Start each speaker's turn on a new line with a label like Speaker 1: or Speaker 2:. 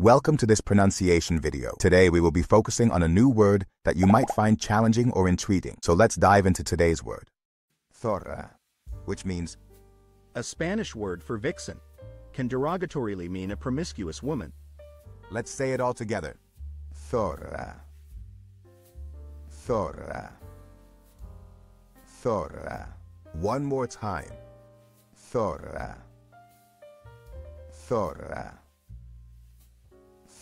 Speaker 1: Welcome to this pronunciation video. Today we will be focusing on a new word that you might find challenging or intriguing. So let's dive into today's word. Zorra, which means
Speaker 2: A Spanish word for vixen can derogatorily mean a promiscuous woman.
Speaker 1: Let's say it all together. Zorra. Zorra. Zorra. One more time. Zorra. Zorra.